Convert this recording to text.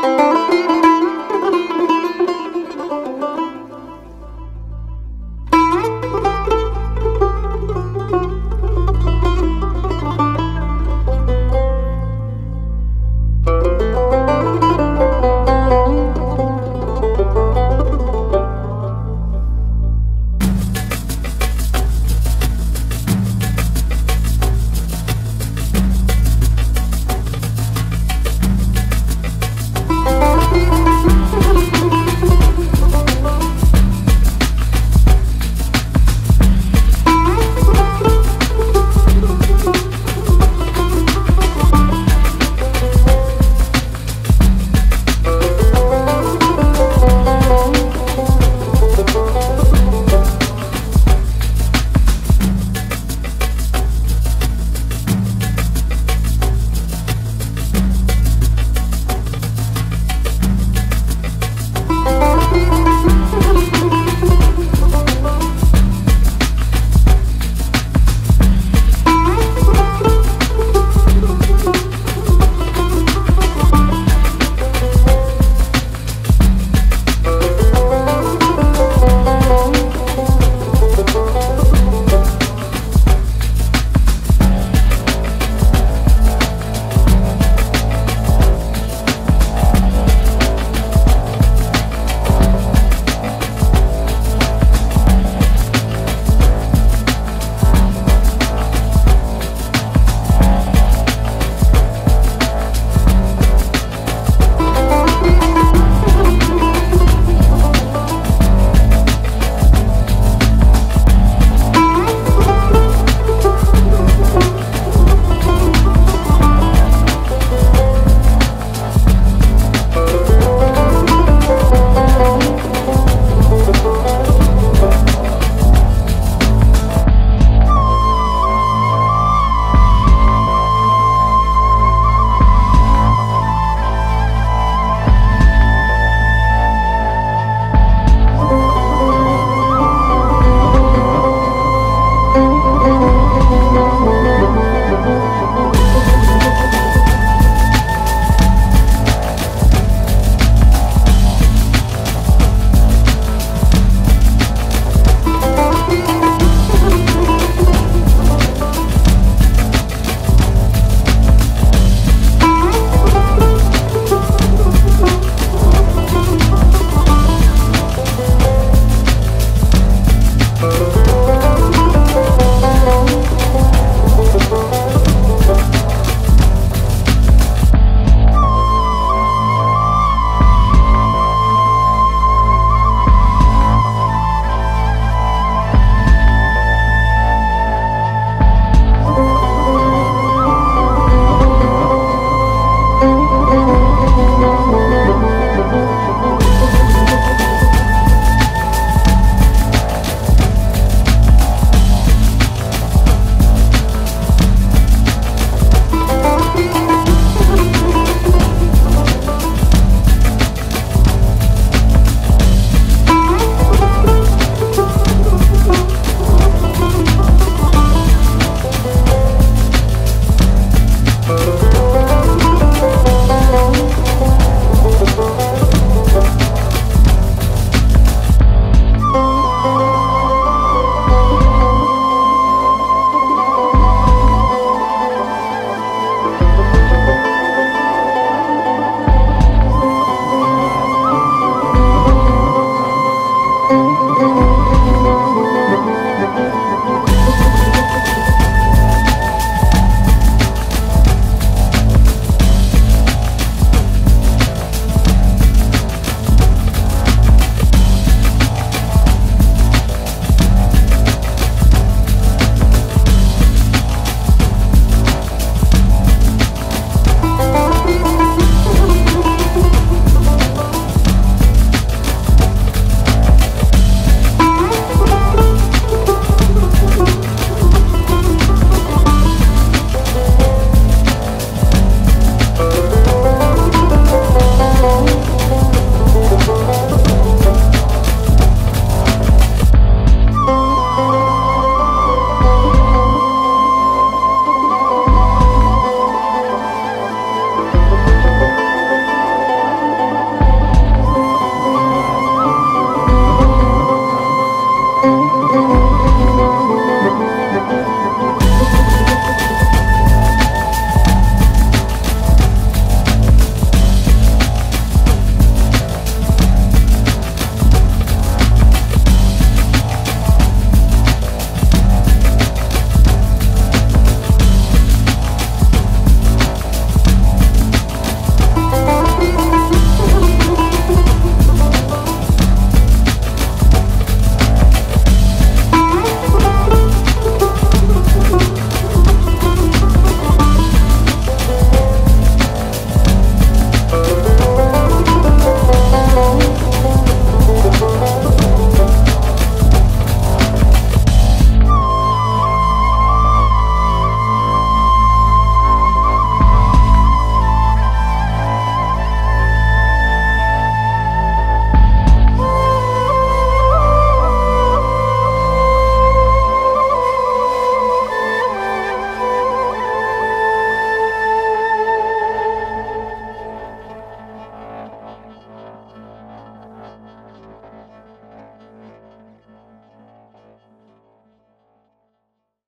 Bye.